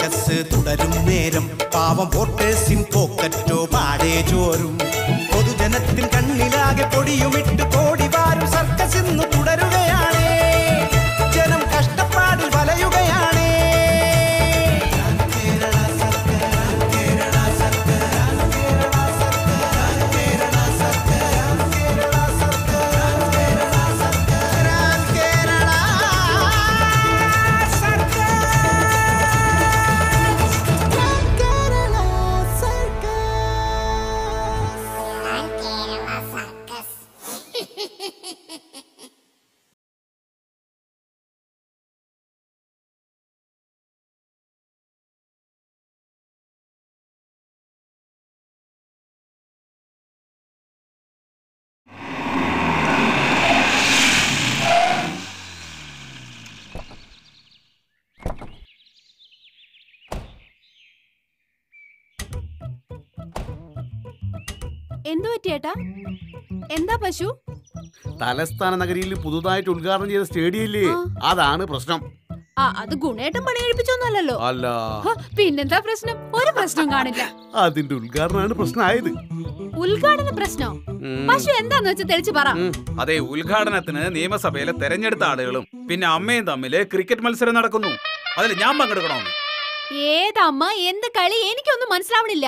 Circus തുടരും നേരം. പാവം വോട്ടേഴ്സിൻ പോക്കറ്റോ പാടേ ചോരും പൊതുജനത്തിൻ കണ്ണിലാകെ പൊടിയുമിട്ട് കോടി വാരും സർക്കസ് ഇന്ന് തുടരുകയാണേ. എന്തു പറ്റിയേട്ടാ എന്താ പശു? തലസ്ഥാന നഗരിയിൽ പുതുതായിട്ട് ഉദ്ഘാടനം ചെയ്ത സ്റ്റേഡിയം ഇല്ലേ? അതാണ് പ്രശ്നം. അത് ഗുണേട്ടൻ പണി കഴിപ്പിച്ചൊന്നല്ലോ അല്ല പിന്നെന്താ പ്രശ്നം? ഒരു പ്രശ്നം കാണില്ല. അതിന്റെ ഉദ്ഘാടനമാണ് പ്രശ്നമായത് ഉദ്ഘാടന പ്രശ്നം. പശു എന്താന്ന് വെച്ചാൽ തെളിച്ചു പറ. അതെ ഉദ്ഘാടനത്തിന് നിയമസഭയിലെ തെരഞ്ഞെടുത്ത ആളുകളും പിന്നെ അമ്മയും തമ്മിൽ ക്രിക്കറ്റ് മത്സരം നടക്കുന്നു. അതിൽ ഞാൻ പങ്കെടുക്കണമെന്ന്. ഏതമ്മ? എന്ത് കളി? എനിക്കൊന്നും മനസ്സിലാവണില്ല.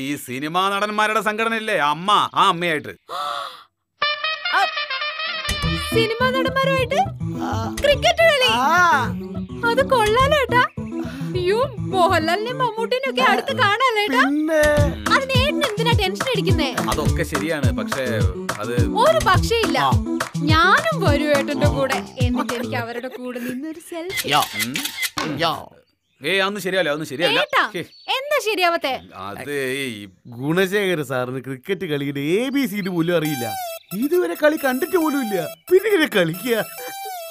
ഈ സിനിമാ നടന്മാരുടെ സംഘടന ഇല്ലേ അമ്മ ആ അമ്മയായിട്ട്. സിനിമാ നടന്മാരുമായിട്ട്? ക്രിക്കറ്റ് കളി? അത് കൊള്ളാലോ ഏട്ടാ. അയ്യോ മോഹൻലാലിനെയും മമ്മൂട്ടിനെയും ഒക്കെ അടുത്ത് കാണാലോ ഏട്ടാ. പിന്നെ? അതിന് ഏട്ടന് എന്തിനാ ടെൻഷൻ അടിക്കുന്നേ? അതൊക്കെ ശരിയാണ് പക്ഷേ അത് ഒരു പക്ഷേ ഇല്ല. ഞാനും വരും ഏട്ടന്റെ കൂടെ. എന്നിട്ട് എനിക്ക് അവരുടെ കൂടെ നിന്നൊരു സെൽഫി. ഏയ് അതൊന്നും ശരിയല്ല അതൊന്നും ശരിയല്ല. ഏട്ടാ ഹേ, എന്താ ശരിയാവത്തെ? അത് ഈ ഗുണശേഖര സാറിന് ക്രിക്കറ്റ് കളിയുടെ എ ബി സി പോലും അറിയില്ല. ഇതുവരെ കളി കണ്ടിട്ട് പോലും ഇല്ല. പിന്നെ ഇങ്ങനെ കളിക്കുക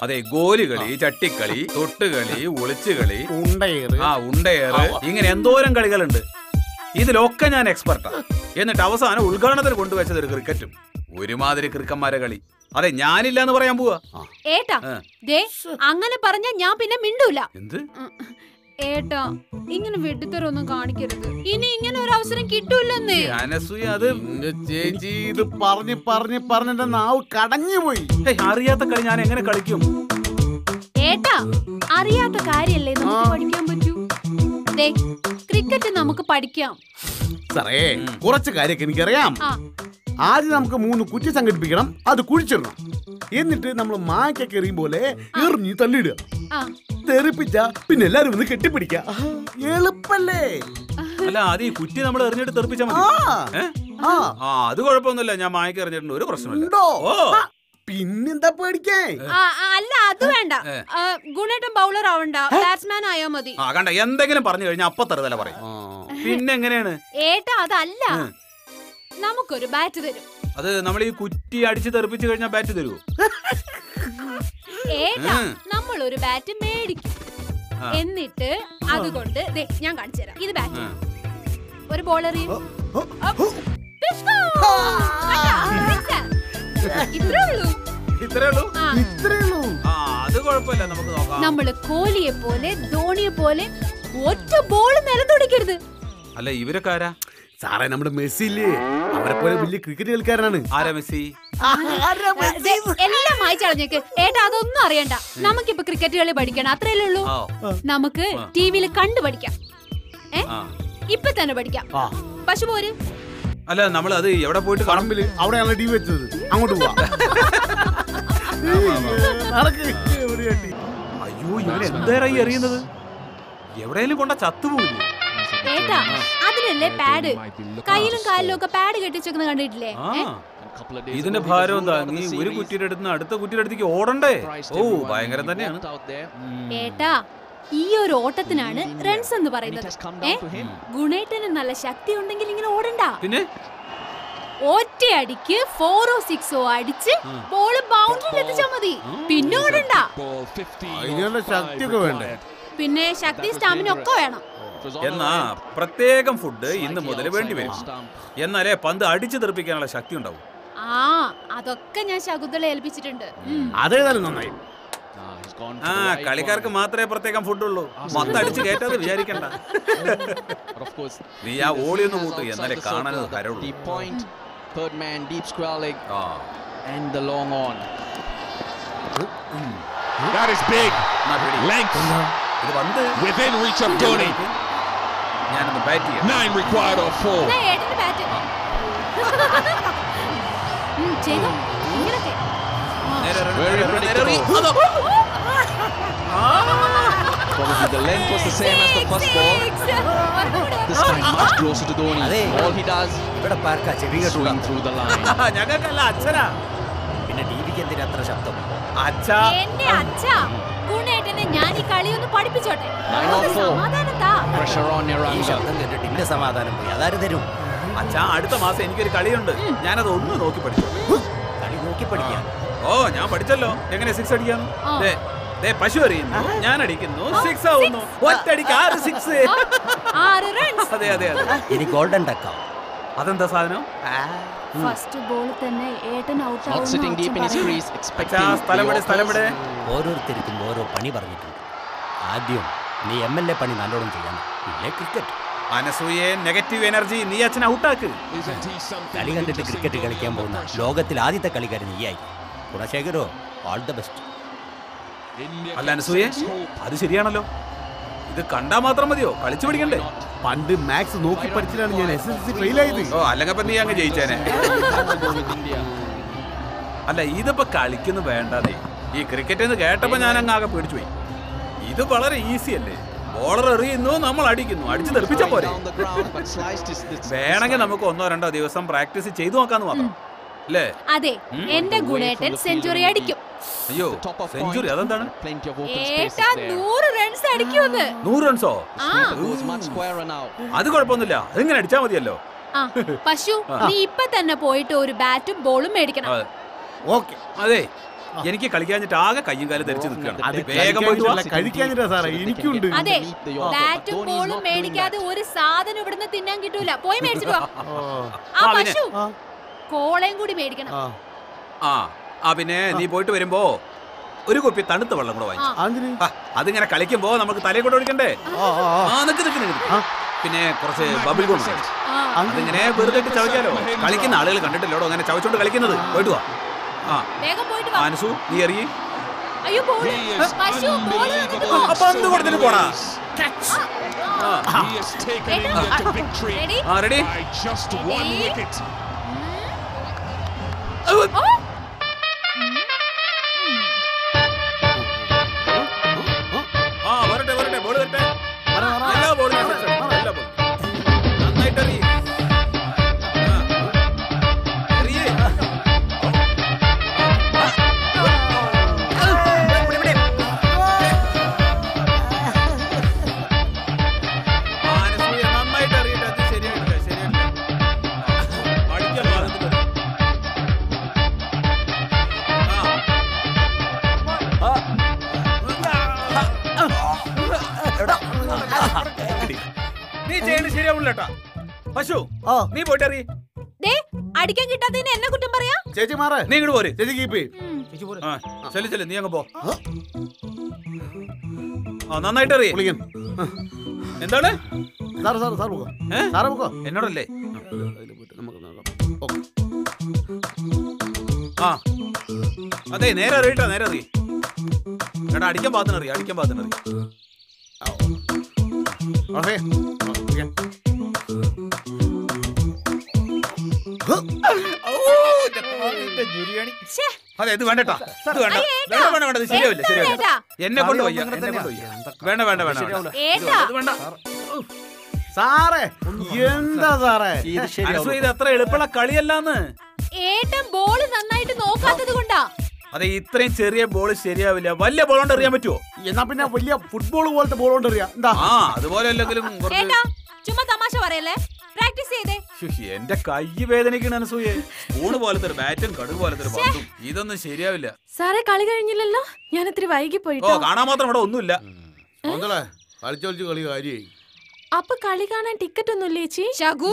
അതെ ഗോലി കളി ചട്ടിക്കളി തൊട്ടുകളി ഒളിച്ചുകളി ഉണ്ടയേറ്. ആ ഉണ്ടയേറ്. ഇങ്ങനെ എന്തോരം കളികളുണ്ട്. ഇതിലൊക്കെ ഞാൻ എക്സ്പെർട്ടാ. എന്നിട്ട് അവസാനം ഉദ്ഘാടനത്തിൽ കൊണ്ടുവച്ചത് ഒരു ക്രിക്കറ്റും. ഒരുമാതിരി ക്രിക്കന്മാരെ കളി. അതെ ഞാനില്ല എന്ന് പറയാൻ പോവാ. ഏട്ടാ ആ. ദേ അങ്ങനെ പറഞ്ഞ ഞാൻ പിന്നെ മിണ്ടൂല. എന്ത്. ഏട്ടാ ഇങ്ങനെ വെട്ടിത്തരൊന്നും കാണിക്കരുത്. ഇനി ഇങ്ങനെ ഒരു അവസരം കിട്ടൂലെന്നേ അനസൂയ അത് ചേച്ചി ഇത് പറഞ്ഞു പറഞ്ഞു പറഞ്ഞിട്ട് നാവ് കടഞ്ഞു പോയി ഹേയ്, അറിയാത്ത കളി ഞാൻ എങ്ങനെ കളിക്കും? ഏട്ടാ അറിയാത്ത കാര്യല്ലേ നമുക്ക് പഠിക്കാൻ പറ്റൂ? ദേ ക്രിക്കറ്റ് നമുക്ക് പഠിക്കാം. സാറേ കുറച്ച് കാര്യമൊക്കെ എനിക്കറിയാം. ആ. ആദ്യം നമുക്ക് മൂന്ന് കുറ്റി സംഘടിപ്പിക്കണം അത് കുഴിച്ചിടണം. എന്നിട്ട് നമ്മൾ മാക്കൊക്കെ എറിയും പോലെ എറിഞ്ഞ് തള്ളിയിടുക ആ. തെറിപ്പിച്ച പിന്നെ എല്ലാരും ഒന്ന് കെട്ടിപ്പിടിക്ക എളുപ്പല്ലേ? അല്ല അത് ഈ കുറ്റി നമ്മൾ എറിഞ്ഞിട്ട് തെറിപ്പിച്ചാൽ ആ. മതി ആ. ആ അത് കുഴപ്പമൊന്നുമില്ല. ഞാൻ മായക്ക് എറിഞ്ഞിട്ടുണ്ട്. ഒരു പ്രശ്നമില്ല പിന്നെന്താ പേടിക്കേ? അല്ല അത് വേണ്ട. ഗുണേട്ടൻ ബൗളർ ആവണ്ട. ബാറ്റ്സ്മാൻ ആയാ മതി. ആ കണ്ട? എന്തെങ്കിലും പറഞ്ഞു കഴിഞ്ഞാൽ അപ്പൊ തെറുതല പറയും. പിന്നെ എങ്ങനെയാണ്? ഏട്ടാ അതല്ല. നമുക്കൊരു ബാറ്റ് തരും. അത് നമ്മൾ ഈ കുറ്റി അടിച്ച് തെറിപ്പിച്ചു കഴിഞ്ഞാൽ ബാറ്റ് തരുമോ ഏട്ടാ നമ്മൾ ഒരു ബാറ്റ് മേടിക്കും. എന്നിട്ട് അതുകൊണ്ട് ദേ ഞാൻ കാണിച്ചു തരാം. ഇത് ബാറ്റ്. ഒരു ബോളർ ഇത്രേ ഉള്ളൂ. ഇത്രേ ഉള്ളൂ? ഇത്രേ ഉള്ളൂ. ആ അത് കുഴപ്പമില്ല. നമുക്ക് നോക്കാം. നമ്മൾ കോഹ്ലിയെ പോലെ ധോണിയെ പോലെ ഒറ്റ ബോൾ നിലത്തൊടിക്കരുത്. അല്ല ഇവരൊക്കെ ആരാ? സാറേ നമ്മുടെ മെസ്സി ഇല്ലേ അവരെ പോലെ വലിയ ക്രിക്കറ്റ് കളിക്കാരനാണ്. ആരാ മെസ്സി? എല്ലാം എല്ലാം വായിച്ചളഞ്ഞേക്ക് ഏട്ടാ അതൊന്നും അറിയണ്ട. നമുക്കിപ്പോ ക്രിക്കറ്റ് കളി പഠിക്കണം. അത്രയല്ലേ ഉള്ളൂ? നമുക്ക് ടി ടിവിയിൽ കണ്ടു പഠിക്കാം. ഏ? ഇപ്പൊ തന്നെ പഠിക്കാം. പശു പോര്. അല്ല നമ്മൾ അത് എവിടെ പോയിട്ട് പറമ്പിൽ. അവിടെയാണ് ടി വി വെച്ചത്. അങ്ങോട്ട് പോവാ? അയ്യോ ഇവർ അറിയുന്നത് എവിടെയെങ്കിലും കൊണ്ട ചത്തുപോകില്ലേ അതിനല്ലേ പാഡ് കയ്യിലും കാലിലും ഒക്കെ പാഡ് കെട്ടിച്ചേക്കുന്ന കണ്ടിട്ടില്ലേ? ഇതിന്റെ ഭാരം നീ ഒരു കുറ്റിയുടെ അടുത്ത് അടുത്ത കുറ്റിയുടെ അടുത്തേക്ക് ഓടണ്ടേ? ഓ ഭയങ്കരം തന്നെയാണ്. ഏട്ടാ ഈ ഒരു ഓട്ടത്തിനാണ് റൺസ് എന്ന് പറയുന്നത്. ഗുണേട്ടന് നല്ല ശക്തി ഉണ്ടെങ്കിൽ ഇങ്ങനെ ഓടണ്ട. പിന്നെ? ഒറ്റയടിക്ക് ഫോറോ സിക്സോ അടിച്ച് ബോൾ ബൗണ്ടറിയിൽ എത്തിച്ചാൽ മതി. പിന്നെ ഓടണ്ട. ശക്തിയൊക്കെ വേണ്ടേ? പിന്നെ ശക്തി സ്റ്റാമിന ഒക്കെ വേണം. എന്നാ പ്രത്യേകം ഫുഡ് ഇന്ന് മുതൽ വേണ്ടി വരും. എന്നാലേ പന്ത് അടിച്ചു തെറിപ്പിക്കാനുള്ള ശക്തി ഉണ്ടാവും. ആ അതൊക്കെ ഞാൻ ശകുന്തളെ ഏൽപ്പിച്ചിട്ടുണ്ട്. അതേതായാലും നന്നായി. ആ കളിക്കാർക്ക്. മാത്രമേ പ്രത്യേകം ഫുഡുള്ളൂ മൊത്തം അടിച്ച് കയറ്റാതെ വിചാരിക്കണ്ട. നീ ആ ഓളി ഒന്ന് കൂട്ടു എന്നാലേ കാണാൻ. കരവുള്ളൂ ഇത് പന്ത്. ഞാനൊന്ന് ബാറ്റ് ചെയ്യാം. നൈൻ റിക്വയർഡ് ഓഫ് ഫോർ ദാ ഏട്ടന്റെ ബാറ്റ് ഉം, ചെയ്തോ. ഇങ്ങനൊക്കെ. Probably the length was the same as the first ball. This time much closer to Dhoni. All he does, swing through the line. ഞങ്ങൾക്കല്ല അച്ഛനാ. പിന്നെ ടി വിക്ക് എന്തിനാ അത്ര ശബ്ദം? അച്ഛാ. എന്റെ അച്ഛ. ഗുണേട്ടനെ ഞാൻ ഈ കളി ഒന്ന് പഠിപ്പിച്ചോട്ടെ. സമാധാനം താ. ഇന്ന സമാധാനം പോയി. അതാര് തരും? അച്ഛാ അടുത്ത മാസം എനിക്കൊരു കളിയുണ്ട്. ഞാനത് ഒന്ന് നോക്കി പഠിച്ചു. കളി നോക്കി പഠിക്കാൻ. ഓ ഞാൻ പഠിച്ചല്ലോ. എങ്ങനെ സിക്സ് അടിക്കാം? ദേ, ദേ പശു അറിയുന്നു ഞാൻ അടിക്കുന്നു. സിക്സ് ആവുന്നു. ഒറ്റടിക്ക് ആറ് സിക്സ് ആറ് റൺസ് അതെ അതെ അതെ. ഇനി ഗോൾഡൻ ടക്കാം അതെന്താ സാധനം? ഫസ്റ്റ് ബോൾ തന്നെ ഏട്ടൻ ഔട്ട് ആവുന്നു sitting deep in his crease expecting സ്ഥലം വിടെ സ്ഥലം offers. വിടെ. ഓരോരുത്തർക്കും ഓരോ പണി പറഞ്ഞിട്ടുണ്ട്. ആദ്യം നീ എം എൽ എ പണി നല്ലോണം ചെയ്യണം. പിന്നെ ക്രിക്കറ്റ് അനസൂയെ നെഗറ്റീവ് എനർജി നീ അച്ഛനെ ഔട്ട് ആക്ക്. കളി കണ്ടിട്ട് ക്രിക്കറ്റ് കളിക്കാൻ പോകുന്ന ലോകത്തിൽ ആദ്യത്തെ കളിക്കാരൻ നീയായി ഗുണശേഖരോ ഓൾ ദ ബെസ്റ്റ് അല്ല അനസൂയെ അത് ശരിയാണല്ലോ. ഇത് കണ്ടാ മാത്രം മതിയോ? കളിച്ചു പിടിക്കണ്ടേ പണ്ട് മാത്സ് നോക്കി പഠിച്ചിട്ടാണ് ഞാൻ എസ് എസ് സി ഫെയിൽ ആയത്. ഓ അല്ലെങ്കിൽ നീ അങ്ങ് ജയിച്ചേനെ. അല്ല ഇതിപ്പോ കളിക്കുന്നു വേണ്ടതേ ഈ ക്രിക്കറ്റ് എന്ന് കേട്ടപ്പോ ഞാൻ അങ്ങ് ആകെ പേടിച്ചു പോയി. ഇത് വളരെ ഈസി അല്ലേ? ബോളർ എറിയുന്നു നമ്മൾ അടിക്കുന്നു. അടിച്ച് തെറിപ്പിച്ച പോരെ. വേണമെങ്കിൽ നമുക്ക് ഒന്നോ രണ്ടോ ദിവസം പ്രാക്ടീസ് ചെയ്തു നോക്കാന്ന് മാത്രം. അല്ലേ? അതെ എന്റെ ഗുണേട്ടൻ സെഞ്ചുറി അടിക്കും. അയ്യോ സെഞ്ചുറി അതെന്താണ്. നൂറ് റൺസ് അടിക്കുമെന്ന്. നൂറ് റൺസോ. അത് കുഴപ്പമൊന്നുമില്ല. അതിങ്ങനെ അടിച്ചാ മതിയല്ലോ. പശു നീ ഇപ്പൊ തന്നെ പോയിട്ട് ഒരു ബാറ്റും ബോളും മേടിക്കണം. അതെ. ഓക്കെ. അതെ. എനിക്ക് കളിക്കാഞ്ഞിട്ട് ആകെ കയ്യും കാലം ധരിച്ചു നിൽക്കുകയാണ്. അത് ബാറ്റും ബോളും മേടിക്കാതെ ഒരു സാധനം ഇവിടുന്ന് തിന്നാൻ കിട്ടൂല. പോയി മേടിച്ചിട്ട് കോളയും കൂടി മേടിക്കണം. ആ. ആ പിന്നെ നീ പോയിട്ട് വരുമ്പോ ഒരു കുപ്പി തണുത്ത വെള്ളം കൂടെ വാങ്ങിച്ചു. ആ, അതിങ്ങനെ കളിക്കുമ്പോ നമുക്ക് തലയിൽ കൂടെ ഒഴിക്കണ്ടേ? ആ, ആ, ആ. ആ നിക്ക് നിക്ക് നിക്ക് നിക്ക്. പിന്നെ കുറച്ച് ബബിൾ ഗും വാങ്ങിച്ചു. അതിങ്ങനെ വെറുതെ ഇട്ട് ചവയ്ക്കാലോ? കളിക്കുന്ന ആളുകൾ കണ്ടിട്ടില്ലോടോ അങ്ങനെ ചവച്ചോണ്ട് കളിക്കുന്നത്. പോയിട്ട് വാ. ആ. വേഗം പോയിട്ട് വാ. ആനസു നീ അറിയ അയ്യോ ബോൾ. പശു പോ. അപ്പൊ എന്ത് കൊടുത്തിട്ട് പോടാ. ആ, He has taken Ready? To victory. ആ ready by just one wicket. ഓ നീ പോയിട്ട് അറിയ ദേ അടിക്കാൻ കിട്ടാത്തതിന് എന്നെ കുറ്റം പറയാ? ചേച്ചി മാറേ. നീ ഇങ്ങോട്ട് പോര്. ചേച്ചി കീപ്പ് ആ. ചെല്ലു ചെല്ലു നീ അങ്ങ് പോ. ആ. നന്നായിട്ട് അറിയേ വിളിക്കാൻ എന്താണ്? സാറ് സാറ് സാർ പോക്കോ? സാറ് പോക്കോ. എന്നോടല്ലേ? നമുക്ക് നോക്കാം ഓക്കെ ആ. അതെ നേരെ അറിയട്ടാ നേരെ അറിയ എടാ അടിക്കാൻ പാത്തിന് അറിയ അടിക്കാൻ പാത്തിന് അറിയ അതെ ഇത് വേണ്ടട്ടാ. ഇത് വേണ്ട. വേണ്ട വേണ്ട വേണ്ട ഇത് ശരിയാവില്ല ശരിയാവില്ല. എന്നെ കൊണ്ട് വയ്യ എന്നെ കൊണ്ട് വയ്യ. വേണ്ട വേണ്ട ഇത് വേണ്ട സാറേ എന്താ സാറേ? ഇത് അത്ര എളുപ്പമുള്ള കളിയല്ലാന്ന്. ഏട്ടൻ ബോൾ നന്നായിട്ട് നോക്കാത്തത് കൊണ്ടാ. അതെ ഇത്രയും ചെറിയ ബോൾ ശരിയാവില്ല. വലിയ ബോൾ കൊണ്ട് എറിയാൻ പറ്റുമോ എന്നാ പിന്നെ വലിയ ഫുട്ബോൾ പോലത്തെ ബോൾ കൊണ്ട് അറിയാം എന്താ? ആ അതുപോലെ അല്ലെങ്കിലും ചുമ്മാ തമാശ പറയല്ലേ? പ്രാക്ടീസ് ചെയ്തേ. എന്റെ കൈ വേദനിക്കണ അനസൂയെ സ്പൂണ് പോലത്തെ ഒരു ബാറ്റും കടുക് പോലത്തെ ഒരു പന്തും ഇതൊന്നും ശരിയാവില്ല. സാറേ കളി കഴിഞ്ഞില്ലല്ലോ? ഞാൻ ഇത്തിരി വൈകി ഓ പോയിട്ടോ കാണാൻ മാത്രം ഇവിടെ ഒന്നുമില്ല. ഒന്നല്ലേ കളിച്ചു കളിച്ച് കളി കാര്യായി. അപ്പൊ കളി കാണാൻ ടിക്കറ്റ് ഒന്നുമില്ലേ ചേച്ചി? ശകു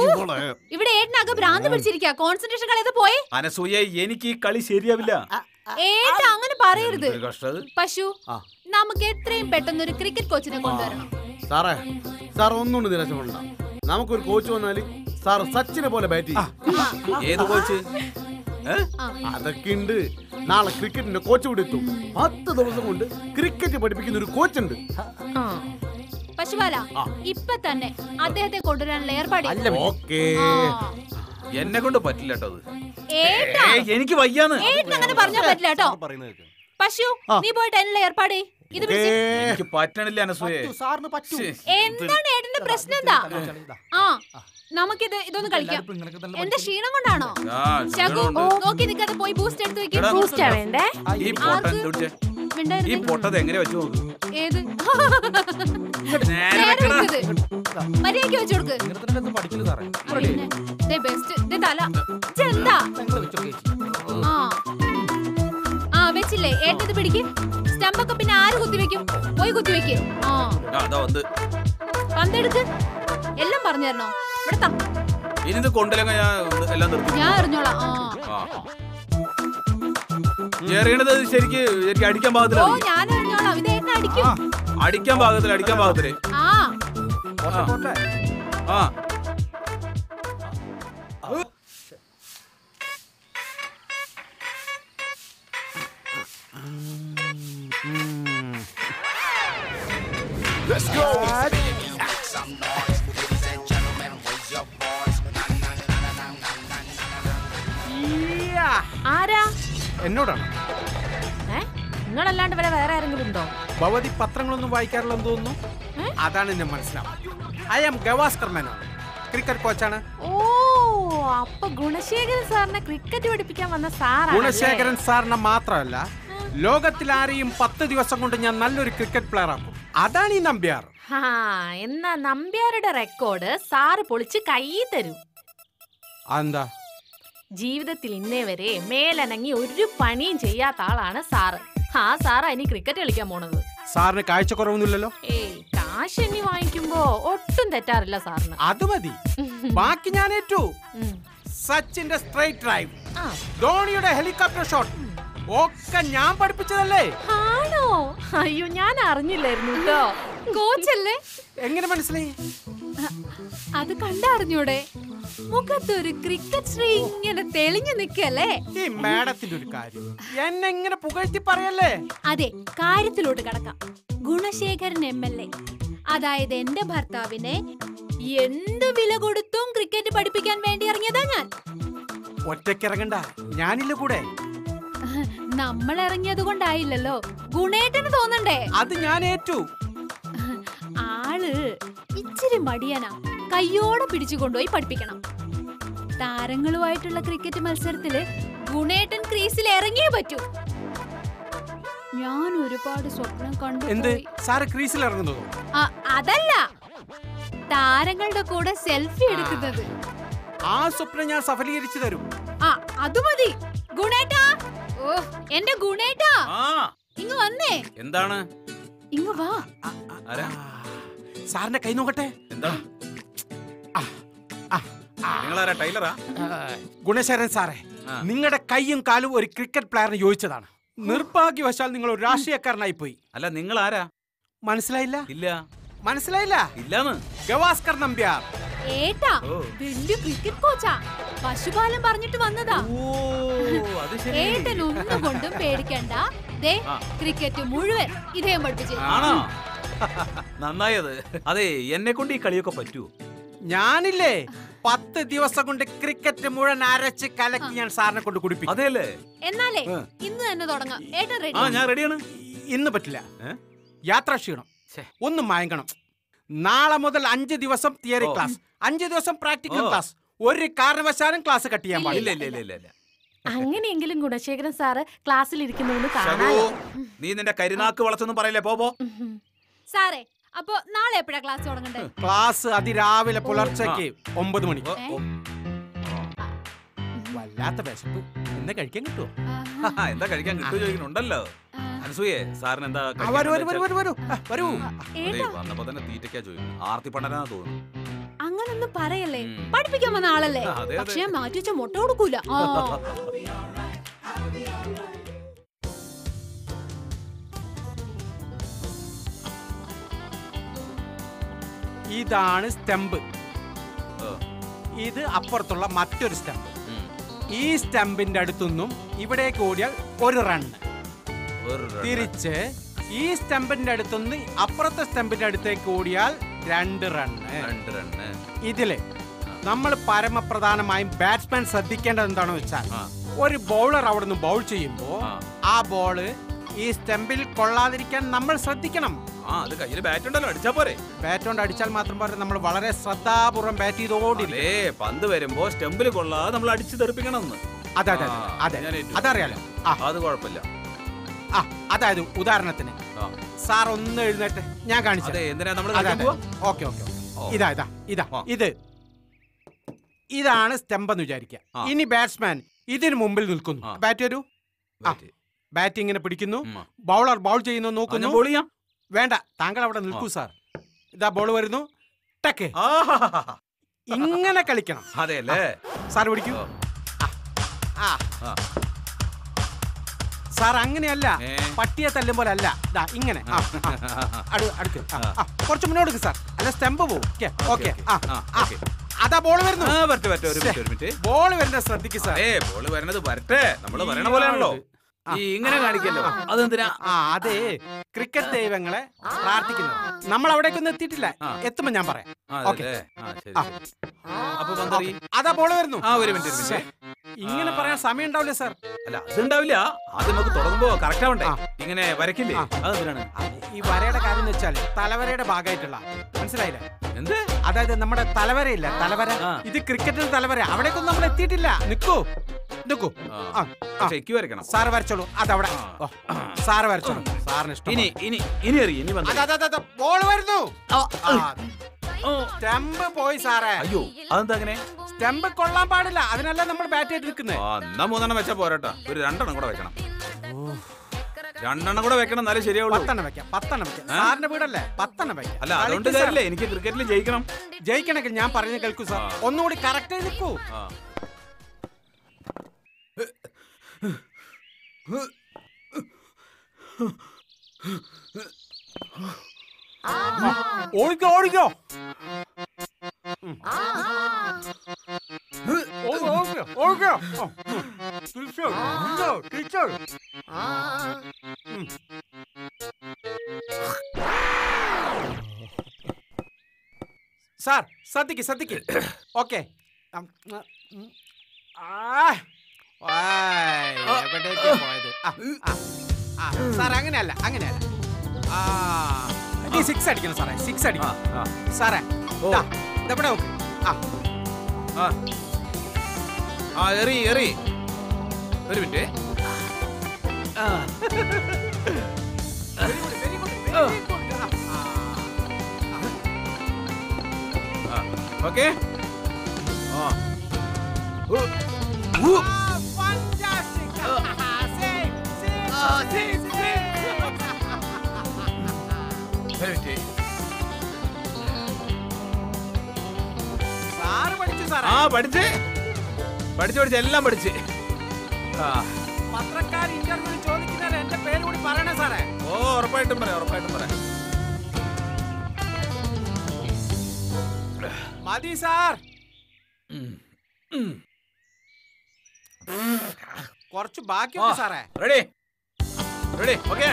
ഇവിടെ ഏട്ടനകം ഭ്രാന്ത് പിടിച്ചിരിക്കാ. കോൺസെൻട്രേഷൻ കളയത് പോയി. അനസൂയെ എനിക്ക് ഈ കളി ശരിയാവില്ല. ഏട്ടാ അങ്ങനെ പറയരുത്. പശു നമുക്ക് എത്രയും പെട്ടെന്ന് ഒരു ക്രിക്കറ്റ് കോച്ചിനെ കൊണ്ടുവരണം. സാറേ സാർ ഒന്നുകൊണ്ട് നിരാശ കൊണ്ട നമുക്കൊരു കോച്ച് വന്നാൽ സാർ സച്ചിനെ പോലെ ബാറ്റ് ചെയ്യും. ഏത് കോച്ച്? അതൊക്കെ ഉണ്ട്. നാളെ ക്രിക്കറ്റിന്റെ കോച്ച് കൂടി എത്തും. പത്ത് ദിവസം കൊണ്ട് ക്രിക്കറ്റ് പഠിപ്പിക്കുന്ന ഒരു കോച്ച് ഉണ്ട്. ആ. പശുപാല ഇപ്പൊ തന്നെ അദ്ദേഹത്തെ കൊണ്ടുവരാനുള്ള ഏർപ്പാട്. എന്നെ കൊണ്ട് പറ്റില്ല കേട്ടോ അത്. ഏട്ടാ. എനിക്ക് വയ്യാന്ന്. അങ്ങനെ പറഞ്ഞാ പറ്റില്ല കേട്ടോ. പശു നീ പോയിട്ട് അതിനുള്ള ഏർപ്പാടേ. ഇത് പിടിച്ച്. എനിക്ക് പറ്റണില്ല അനസൂയെ. സാറിന് പറ്റും. എന്താണ് ഏട്ടന്റെ പ്രശ്നം എന്താ? ആ നമുക്കിത് ഇതൊന്ന് കളിക്കാം. എന്റെ ക്ഷീണം കൊണ്ടാണോ? ആ, ശകു. നോക്കി നിൽക്കാതെ പോയി ബൂസ്റ്റ് എടുത്ത് വെക്കും. എടാ, ബൂസ്റ്റാ വേണ്ടേ ഈ ഇത് പിടിച്ചേ. ഈ പൊട്ടത് എങ്ങനെ വെച്ചു നോക്ക്? ഏത്? നേരെ നേരെ വെക്കടാ. വെക്കത് മര്യാദയ്ക്ക് വെച്ചു കൊടുക്ക്. പിന്നെ, ദേ ബെസ്റ്റ് ദേ തല. ചെന്താ ആ ആ. വെച്ചില്ലേ? ഏട്ടത് പിടിക്ക്. സ്റ്റമ്പൊക്കെ പിന്നെ ആര് കുത്തിവെക്കും പോയി കുത്തിവെക്ക് ആ. പന്തെടുക്ക്. എല്ലാം പറഞ്ഞു തരണോ? ഇവിടെ താ. ഇനി ഇത് കൊണ്ടില്ലെങ്കിൽ ഞാൻ എല്ലാം നിർത്തി ഞാൻ അറിഞ്ഞോളാം ആ. എറിയണത് ശരിക്ക് ശരിക്ക് അടിക്കാൻ ഓ പാകത്തില ഞാൻ അറിഞ്ഞോളാം ഇത് ഏട്ടൻ അടിക്കും. അടിക്കാൻ പാകത്തിൽ അടിക്കാൻ പാകത്തിൽ. ആ. ആ. ഭവതി പത്രങ്ങളൊന്നും വായിക്കാറില്ലെന്ന് തോന്നുന്നു. അതാണ് എന്നെ മനസ്സിലാവും I am Gavaskar Menon. Cricket കോച്ചാണ് ഓ അപ്പൊ ഗുണശേഖരൻ സാറിനെ ക്രിക്കറ്റ് പഠിപ്പിക്കാൻ വന്ന സാറാണ് ഗുണശേഖരൻ സാറിനെ മാത്രമല്ല ലോകത്തിൽ ആരെയും പത്ത് ദിവസം കൊണ്ട് ഞാൻ നല്ലൊരു ക്രിക്കറ്റ് പ്ലെയർ ആക്കും. അതാണ് ഈ നമ്പ്യാർ. എന്നാ നമ്പ്യാരുടെ റെക്കോർഡ് സാറ് പൊളിച്ച് കൈ തരും. എന്താ ജീവിതത്തിൽ ഇന്നേ വരെ മേലനങ്ങി ഒരു പണിയും ചെയ്യാത്ത ആളാണ് സാറ്. ആ സാറാ ഇനി ക്രിക്കറ്റ് കളിക്കാൻ പോണത്. സാറിന് കാഴ്ച കുറവൊന്നുമില്ലല്ലോ കാശ് എണ്ണി വാങ്ങിക്കുമ്പോ ഒട്ടും തെറ്റാറില്ല സാറിന്. അത് മതി. ബാക്കി ഞാൻ ഏറ്റു. സച്ചിന്റെ സ്ട്രൈറ്റ് ഡ്രൈവ് ആ. ധോണിയുടെ ഹെലികോപ്റ്റർ ഷോട്ട് ഒക്കെ ഞാൻ പഠിപ്പിച്ചതല്ലേ? ആണോ? അയ്യോ ഞാൻ അറിഞ്ഞില്ലായിരുന്നു കേട്ടോ കോച്ചല്ലേ? എങ്ങനെ മനസ്സിലായി? അത് കണ്ടറിഞ്ഞൂടെ? മുഖത്തൊരു ക്രിക്കറ്റ് ശ്രീ ഇങ്ങനെ തെളിഞ്ഞു നിക്കല്ലേ ഈ മാഡത്തിന്റെ ഒരു കാര്യം. എന്നെ ഇങ്ങനെ പുകഴ്ത്തി പറയല്ലേ? അതെ കാര്യത്തിലോട്ട് കടക്കാം. Gunasekharan M L A. അതായത് എന്റെ ഭർത്താവിനെ എന്ത് വില കൊടുത്തും ക്രിക്കറ്റ് പഠിപ്പിക്കാൻ വേണ്ടി ഇറങ്ങിയതാ ഞാൻ. ഒറ്റക്കിറങ്ങണ്ട ഞാനില്ല കൂടെ. നമ്മൾ ഇറങ്ങിയത് കൊണ്ടായില്ലല്ലോ ഗുണേട്ടന് തോന്നണ്ടേ? അത് ഞാൻ ഏറ്റു. ആൾ ഇച്ചിരി മടിയനാ. കയ്യോടെ പിടിച്ചു കൊണ്ടുപോയി പഠിപ്പിക്കണം. താരങ്ങളുമായിട്ടുള്ള ക്രിക്കറ്റ് മത്സരത്തിൽ ഗുണേട്ടൻ ക്രീസിൽ ഇറങ്ങിയേ പറ്റൂ. ഞാൻ ഒരുപാട് സ്വപ്നം കണ്ടു എന്ത്. സാറ് ക്രീസിൽ ഇറങ്ങുന്നതോ? അതല്ല. താരങ്ങളുടെ കൂടെ സെൽഫി എടുക്കുന്നത്. ആ സ്വപ്നം ഞാൻ സഫലീകരിച്ചു തരും. ആ അത് മതി. ഗുണേട്ടാ. ഓ എന്റെ ഗുണേട്ടാ. ഇങ്ങ് വന്നേ. എന്താണ്? ഇങ്ങ് വാ. ആരാ? സാറിന്റെ കൈ നോക്കട്ടെ? എന്താ. നിങ്ങളാരാ? ടൈലറാ? ഗുണശേഖരൻ സാറേ നിങ്ങളുടെ കൈയും കാലും ഒരു ക്രിക്കറ്റ് പ്ലെയറിന് യോജിച്ചതാണ്. നിർഭാഗ്യവശാൽ നിങ്ങൾ ഒരു രാഷ്ട്രീയക്കാരനായി പോയി. അല്ല നിങ്ങൾ ആരാ മനസ്സിലായില്ല? ഇല്ല. മനസ്സിലായില്ല? ഇല്ലാന്ന്. ഗവാസ്കർ നമ്പ്യാർ. ഏട്ടാ. വലിയ ക്രിക്കറ്റ് കോച്ചാ. പശുപാലം പറഞ്ഞിട്ട് വന്നതാ. ഓ അത് ശരി. ഏട്ടൻ ഒന്നും കൊണ്ടും പേടിക്കണ്ട. ദേ ക്രിക്കറ്റ് മുഴുവൻ ഇതേ പഠിപ്പിച്ചു ആണോ? നന്നായത്. അതെ എന്നെ കൊണ്ട് ഈ കളിയൊക്കെ പറ്റുമോ ഞാനില്ലേ പത്ത് ദിവസം കൊണ്ട് ക്രിക്കറ്റ് മുഴുവൻ അരച്ച് കലക്കി ഞാൻ സാറിനെ കൊണ്ട് കുടിപ്പിക്കും. അതെയല്ലേ? എന്നാലേ. ഇന്ന് തന്നെ തുടങ്ങാം. ഏട്ടൻ ആ ഞാൻ റെഡിയാണ് ഇന്ന് പറ്റില്ല. യാത്ര ക്ഷീണം. ഒന്ന് മയങ്ങണം. നാളെ മുതൽ അഞ്ച് ദിവസം തിയറി ക്ലാസ് അഞ്ച് ദിവസം പ്രാക്ടിക്കൽ ക്ലാസ് ഒരു കാരണവശാലും ക്ലാസ് കട്ട് ചെയ്യാൻ പാടില്ല. ഇല്ല ഇല്ല ഇല്ല ഇല്ല അങ്ങനെയെങ്കിലും ഗുണശേഖരൻ സാറ് ക്ലാസ്സിൽ ഇരിക്കുന്നു നീ നിന്റെ കരിനാക്ക് വളച്ചൊന്നും പറയില്ലേ പോ പോ ഉം. സാറേ അപ്പൊ നാളെ എപ്പോഴാ ക്ലാസ് തുടങ്ങണ്ടേ? ക്ലാസ് അതിരാവിലെ പുലർച്ചയ്ക്ക് ഒമ്പത് മണി. വല്ലാത്ത വിശപ്പ്. എന്താ കഴിക്കാൻ കിട്ടുമോ എന്താ കഴിക്കാൻ കിട്ടുമോ ചോദിക്കുന്നുണ്ടല്ലോ. അനസൂയെ സാറിന് എന്താ വന്നപ്പോ തന്നെ തീറ്റയ്ക്കാ ചോദിക്കുന്നു ആർത്തി പണ്ടനാ തോന്നുന്നു. അങ്ങനൊന്നും പറയല്ലേ? പഠിപ്പിക്കാൻ വന്ന ആളല്ലേ. പക്ഷെ മാറ്റി വെച്ച മുട്ട കൊടുക്കൂല. ഇതാണ് സ്റ്റെമ്പ്. ഇത് അപ്പുറത്തുള്ള മറ്റൊരു സ്റ്റെമ്പ്. ഈ സ്റ്റെമ്പിന്റെ അടുത്തൊന്നും ഇവിടെ ഓടിയാൽ ഒരു run. തിരിച്ച് ഈ സ്റ്റെമ്പിന്റെ അടുത്തുനിന്ന് അപ്പുറത്തെ സ്റ്റെമ്പിന്റെ അടുത്തേക്ക് ഓടിയാൽ രണ്ട് റണ്ണ് ഇതിൽ നമ്മൾ പരമപ്രധാനമായും ബാറ്റ്സ്മാൻ ശ്രദ്ധിക്കേണ്ടത് എന്താണെന്ന് വെച്ചാൽ ഒരു ബൗളർ അവിടെ നിന്ന് ബൗൾ ചെയ്യുമ്പോൾ. ആ. ബോൾ ഈ സ്റ്റെമ്പിൽ കൊള്ളാതിരിക്കാൻ നമ്മൾ ശ്രദ്ധിക്കണം. ആ അത് കയ്യിൽ ബാറ്റ് ഉണ്ടല്ലോ അടിച്ചാ പോരെ. ബാറ്റ് കൊണ്ട് അടിച്ചാൽ മാത്രം പോരെ നമ്മൾ വളരെ ശ്രദ്ധാപൂർവം ബാറ്റ് ചെയ്തോടില്ലേ പന്ത് വരുമ്പോ സ്റ്റെമ്പിൽ കൊള്ളാതെ നമ്മൾ അടിച്ചു തെറിപ്പിക്കണം അതെ അതെ ആ, അതെ. അതറിയാലോ. അത് കുഴപ്പമില്ല. ആ അതായത് ഉദാഹരണത്തിന്. സാർ ഒന്ന് എഴുന്നേറ്റ് ഞാൻ കാണിച്ചു ഓക്കെ ഓക്കെ ഇതാ ഇതാ ഇതാ. ഇത്. ഇതാണ് സ്റ്റെമ്പ് എന്ന് വിചാരിക്കുക ഇനി ബാറ്റ്സ്മാൻ ഇതിന് മുമ്പിൽ നിൽക്കുന്നു. ബാറ്റ് വരൂ. ബാറ്റിങ്ങിനെ പിടിക്കുന്നു. ബൗളർ ബൗൾ ചെയ്യുന്നു നോക്കുന്നു. ചെയ്യാം. വേണ്ട താങ്കൾ അവിടെ നിൽക്കൂ സാർ ഇതാ ബോൾ വരുന്നു. ടക്ക്. ഇങ്ങനെ കളിക്കണം. അതെ അല്ലേ സാർ പിടിക്കൂ. സാർ അങ്ങനെയല്ല. പട്ടിയെ തല്ലും പോലെ അല്ല. ദാ ഇങ്ങനെ. കുറച്ച് മുന്നോട്ട് സാർ അല്ല സ്റ്റെമ്പ് പോകും ഓക്കെ. അതാ ബോൾ വരുന്നു. ബോൾ വരുന്ന ശ്രദ്ധിക്കും സാർ ബോൾ വരണത് വരട്ടെ. നമ്മൾ പറയണ പോലെയാണല്ലോ. ഈ ഇങ്ങനെ കാണിക്കല്ലോ. അതെന്തിനാ? ആ അതെ ക്രിക്കറ്റ് ദൈവങ്ങളെ പ്രാർത്ഥിക്കുന്നു. നമ്മൾ അവിടേക്കൊന്നും എത്തിയിട്ടില്ല. എത്തുമ്പോ ഞാൻ പറയാം. ഓക്കേ. ആ. അപ്പൊ അതാ ബോൾ വരുന്നു. ആ ഒരു മിനിറ്റ് ഒരു മിനിറ്റ്. ഇങ്ങനെ പറയാൻ സമയം ഉണ്ടാവില്ല സാർ. അല്ല അതുണ്ടാവില്ല. അത് നമുക്ക് തുടങ്ങുമ്പോ കറക്റ്റ് ആവണ്ടേ? ആ. ഇങ്ങനെ വരക്കില്ലേ ആ. അതെന്തിനാണ്? ഈ വരയുടെ കാര്യം എന്ന് വെച്ചാൽ തലവരയുടെ ഭാഗമായിട്ടുള്ള മനസ്സിലായില്ലേ? എന്ത്? അതായത് നമ്മുടെ തലവരയില്ല. തലവര ആ. ഇത് ക്രിക്കറ്റിൽ തലവര. അവിടേക്കൊന്നും നമ്മൾ എത്തിയിട്ടില്ല. നിക്കൂ. നിക്കൂ. ആ. പക്ഷെ വരക്കണം സാറ് വരച്ചോളൂ. അതവിടെ. ആ. സാർ സാറ് വരച്ചോളൂ. സാറിന് ഇഷ്ടം ഇനി ഇനി ഇനി അറിയ ഇനി വന്നു ബോൾ വരുന്നു. സ്റ്റംപ് സ്റ്റെമ്പ് പോയി സാറേ. അയ്യോ അതെന്താ അങ്ങനെ? സ്റ്റംപ് കൊള്ളാൻ പാടില്ല. അതിനല്ല നമ്മൾ ബാറ്റ് ചെയ്ത് നിൽക്കുന്നത് എന്നാ മൂന്നെണ്ണം വെച്ചാ പോരാട്ടോ. ഒരു രണ്ടെണ്ണം കൂടെ വെക്കണം. രണ്ടെണ്ണം കൂടെ വെക്കണം എന്നാലേ ശരിയാവുള്ളൂ. പത്തെണ്ണം വെക്കാം പത്തെണ്ണം വെക്കാം. സാറിന്റെ വീടല്ലേ? പത്തെണ്ണം വെക്കാം. അല്ല അതുകൊണ്ട് കാര്യമില്ല. എനിക്ക് ക്രിക്കറ്റിൽ ജയിക്കണം. ജയിക്കണമെങ്കിൽ ഞാൻ പറഞ്ഞു കേൾക്കൂ സാർ. ഒന്നുകൂടി കറക്റ്റ് ചെയ്ത് നിൽക്കൂ. ഓടിക്കോ ഓടിക്കോ ഉം. ഓ- ഓടിക്കോ, ഓടിക്കോ. ഓ, ഉം. തിരിച്ചോ, തിരിച്ചോ, തിരിച്ചോ. ഉം. സാർ ശ്രദ്ധിക്ക് ശ്രദ്ധിക്ക് ഓക്കെ എവിടേക്കാ പോയത്? ആ, ആ, ആ, സാർ അങ്ങനെയല്ല അങ്ങനെയല്ല. ആ. നീ സിക്സ് അടിക്കണം സാറേ സിക്സ് അടിക്കണം. ആ, സാറേ ഇതെവിടെ നോക്ക്? ആ. ആ. ആ എറി എറി. ഒരു മിനിറ്റ്. ഓക്കെ. ആ. Six six ഒരു മിനിറ്റ്. സാറ് പഠിച്ചു സാറേ ആ പഠിച്ച് പഠിച്ച് പഠിച്ച് എല്ലാം പഠിച്ച് ആ പത്രക്കാർ ഇന്റർവ്യൂവിൽ ചോദിക്കുന്നത് എന്റെ പേര് കൂടി പറയണേ സാറേ ഓ ഉറപ്പായിട്ടും പറയാം ഉറപ്പായിട്ടും പറയാം മതി സാർ ഉം. ഉം. കുറച്ച് ബാക്കിയുണ്ട് ആ. സാറേ റെഡി റെഡി ഓക്കെ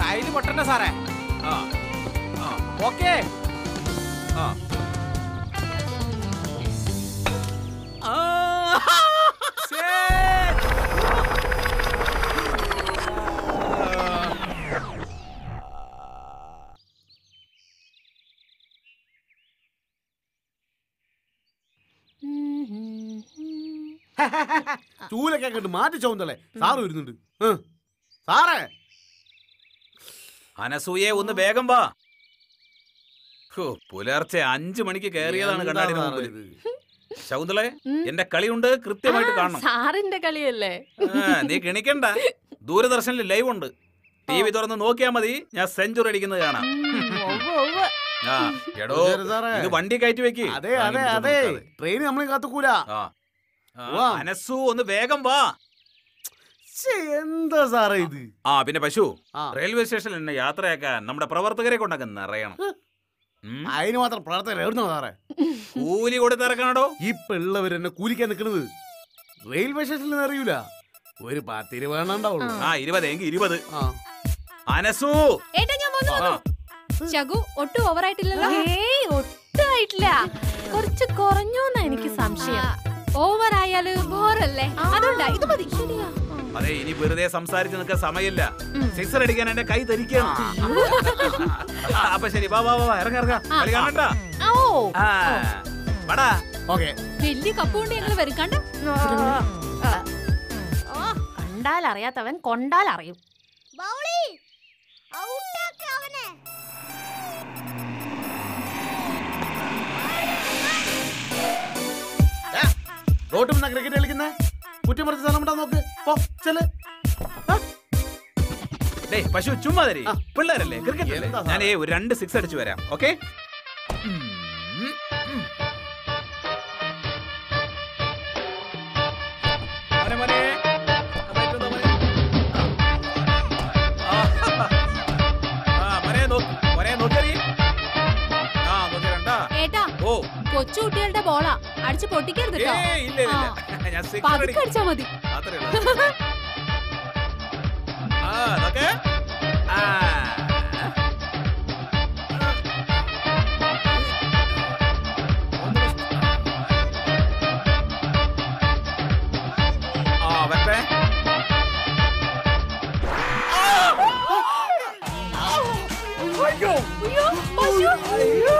ടൈൽ പൊട്ടണ്ട സാറേ. ആ ഓക്കെ ആ ചൂലൊക്കെ കണ്ട് മാറ്റി ചൗന്തളെ സാറ് വരുന്നുണ്ട്. സാറേ. അനസൂയെ ഒന്ന് വേഗം വാ. പുലർച്ചെ അഞ്ചു മണിക്ക് കയറിയതാണ് എന്താ കണ്ണാടിന് സാറേ മുമ്പിൽ ശകുന്തളെ എന്റെ കളിയുണ്ട് കൃത്യമായിട്ട് കാണണം. സാറിന്റെ കളിയല്ലേ? ആ, നീ കിണിക്കണ്ട ദൂരദർശനിൽ ലൈവ് ഉണ്ട് ടി വി തുറന്ന് നോക്കിയാ മതി. ഞാൻ സെഞ്ചുറി അടിക്കുന്നത് കാണാം. എടോ സാറേ. ഇത് വണ്ടി കയറ്റി വെക്ക്. അതെ അതെ അതെ. ട്രെയിൻ നമ്മളെ കാത്തുക്കൂല. അനസു ഒന്ന് വേഗം വാ. എന്താ സാറേ ഇത്? ആ പിന്നെ പശു റെയിൽവേ സ്റ്റേഷനിൽ എന്നെ യാത്രയാക്കാൻ നമ്മുടെ പ്രവർത്തകരെ കൊണ്ടൊക്കെ നിറയണം. അതിന് മാത്രം പ്രവർത്തകർ എവിടുന്നോ സാറേ? കൂലി കൊടുത്തിറക്കണടോ ഇപ്പൊ ഉള്ളവർ എന്നെ കൂലിക്കാൻ നിൽക്കുന്നത് റെയിൽവേ സ്റ്റേഷനിൽ നിന്ന് അറിയൂല. ഒരു പത്ത് രൂപ ആ ഇരുപത് എങ്കിൽ ഇരുപത്. അനസു ഏട്ടാ ഞാൻ വന്നു ആ, വന്നു ശകു ഒട്ടും ഓവറായിട്ടില്ലല്ലോ ഏയ് ഒട്ടുമായിട്ടില്ല കുറച്ച് കുറഞ്ഞോന്നാ എനിക്ക് സംശയം. ഓവർ ആയാൽ ബോറല്ലേ അതുകൊണ്ടാ ഇത് മതി. ശരിയാ. അതെ ഇനി വെറുതെ സംസാരിച്ച് നിൽക്കാൻ സമയമില്ല. സിക്സർ അടിക്കാൻ എന്റെ കൈ ധരിക്കണം അപ്പൊ ശരി വാ വാ വാ ഇറങ്ങ ഇറങ്ങ. കാണട്ടാ വാടാ. ഓക്കെ. വലിയ കപ്പുകൊണ്ട് ഞങ്ങൾ വരും കണ്ട? കണ്ടാൽ അറിയാത്തവൻ കൊണ്ടാൽ അറിയും റോട്ടിൽ നിന്നാ ക്രിക്കറ്റ് കുറ്റം പറഞ്ഞ സ്ഥലം ഉണ്ടാ നോക്ക്. പോ ചെൽ ഡേ പശു ചുമ്മാ തരി. പിള്ളേരല്ലേ? ക്രിക്കറ്റ് ഞാൻ ഏ ഞാനേ ഒരു രണ്ട് സിക്സ് അടിച്ചു വരാം. ഓക്കെ കൊച്ചുകുട്ടികളുടെ ഓ. കൊച്ചു കുട്ടികളുടെ ബോളാ അടിച്ച് പൊട്ടിക്കരുത് കേട്ടോ ഏയ്, ഇല്ല ഇല്ല, ഇല്ല. ഞാൻ സിക്സ് പതുക്കെ അടിക്കും അടിച്ചാ മതി അത്രേ ഉള്ളൂ. ആ, അതൊക്കെ? ആ. ആ, വരട്ടെ. അയ്യോ, പശു.